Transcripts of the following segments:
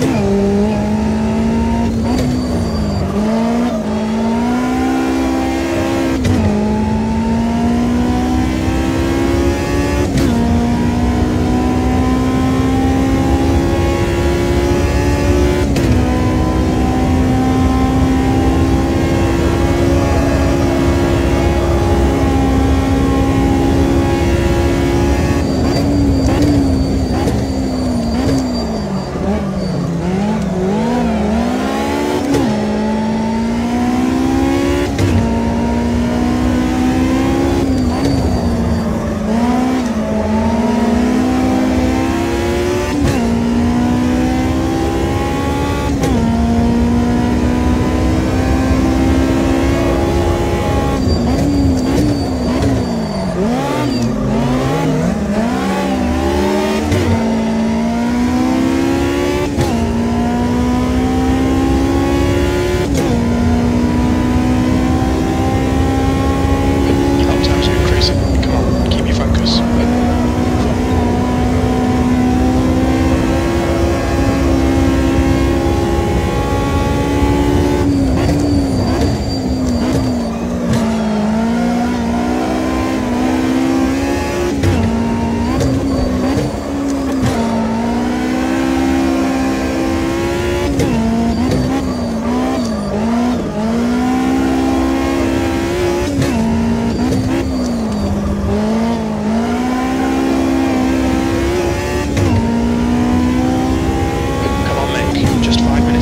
嗯。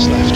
left.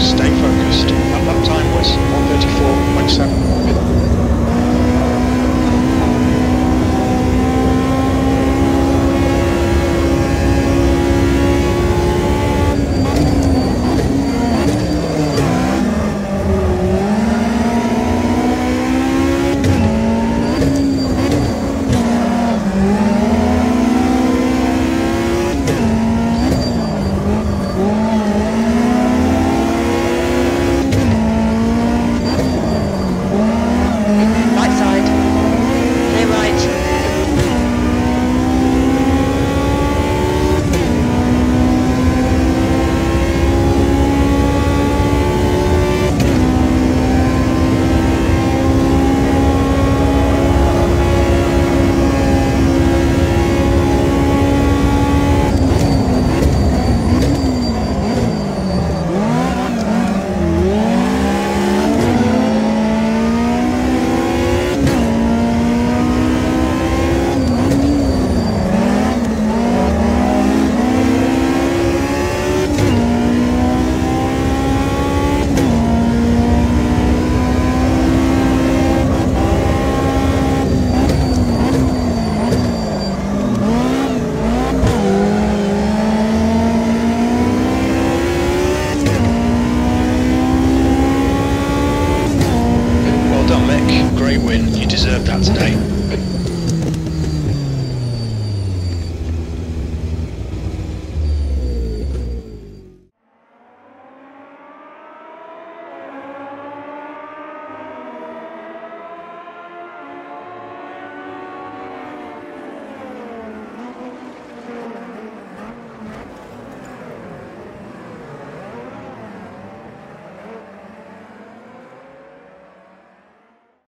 Stay focused. That lap time was 134.7. Right